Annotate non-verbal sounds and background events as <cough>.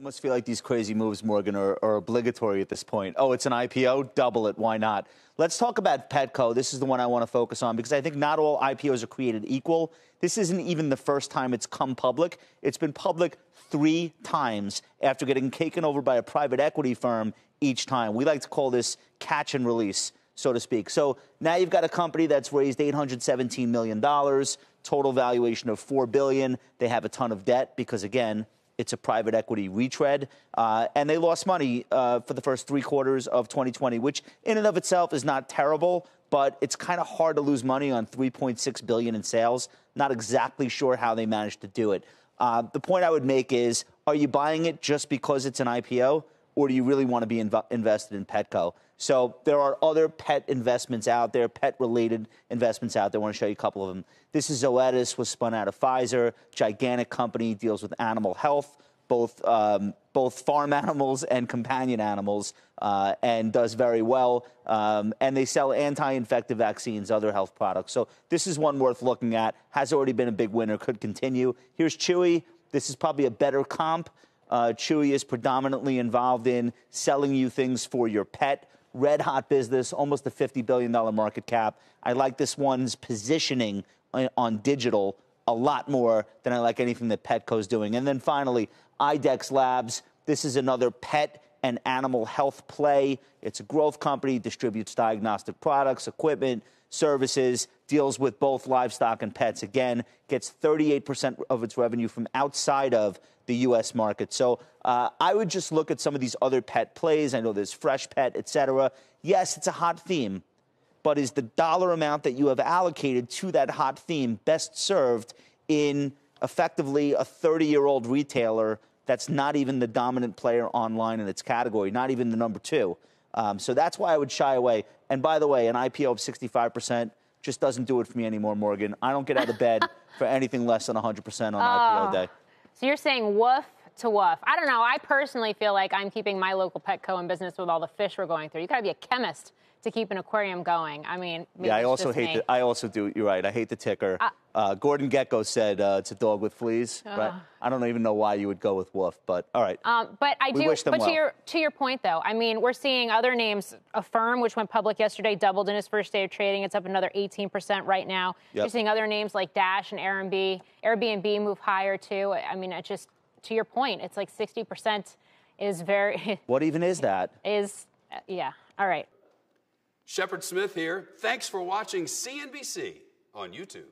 almost feel like these crazy moves, Morgan, are, are, obligatory at this point. Oh, it's an IPO? Double it. Why not? Let's talk about Petco. This is the one I want to focus on because I think not all IPOs are created equal. This isn't even the first time it's come public. It's been public three times after getting taken over by a private equity firm each time. We like to call this catch and release, so to speak. So now you've got a company that's raised $817 million, total valuation of 4 billion. They have a ton of debt because, again, it's a private equity retread. Uh, and they lost money uh, for the first three quarters of 2020, which in and of itself is not terrible, but it's kind of hard to lose money on 3.6 billion in sales. Not exactly sure how they managed to do it. Uh, the point I would make is, are you buying it just because it's an IPO, or do you really want to be inv- invested in Petco? So there are other pet investments out there, pet-related investments out there. I want to show you a couple of them. This is Zoetis, was spun out of Pfizer, gigantic company, deals with animal health, both um, both farm <laughs> animals and companion animals, uh, and does very well. Um, and they sell anti-infective vaccines, other health products. So this is one worth looking at. Has already been a big winner, could continue. Here's Chewy. This is probably a better comp. Uh, Chewy is predominantly involved in selling you things for your pet red hot business, almost a $50 billion market cap. I like this one's positioning on digital a lot more than I like anything that Petco's doing. And then finally, IDEXX Labs. This is another pet and animal health play. It's a growth company, distributes diagnostic products, equipment, services, deals with both livestock and pets. Again, gets 38% of its revenue from outside of the U.S. market. So uh, I would just look at some of these other pet plays. I know there's Freshpet, et cetera. Yes, it's a hot theme, but is the dollar amount that you have allocated to that hot theme best served in effectively a 30 year old retailer that's not even the dominant player online in its category, not even the number two? Um, so that's why I would shy away. And by the way, an IPO of 65% just doesn't do it for me anymore, Morgan. I don't get out of bed <laughs> for anything less than 100% on oh. Ah. IPO day. So you're saying woof to woof. I don't know. I personally feel like I'm keeping my local Petco in business with all the fish we're going through. You got to be a chemist to keep an aquarium going. I mean, yeah, I also hate. The, I also do. You're right. I hate the ticker. Uh, uh, Gordon Gekko said uh, it's a dog with fleas. Right? I don't even know why you would go with Woof, but all right. Um, but I we do. but well. to your to your point, though, I mean, we're seeing other names. Affirm which went public yesterday, doubled in its first day of trading. It's up another 18% right now. Yep. You're seeing other names like Dash and Airbnb. Airbnb move higher too. I mean, it just to your point, it's like 60% is very. <laughs> What even is that? Is yeah. All right. Shepard Smith here. Thanks for watching CNBC on YouTube.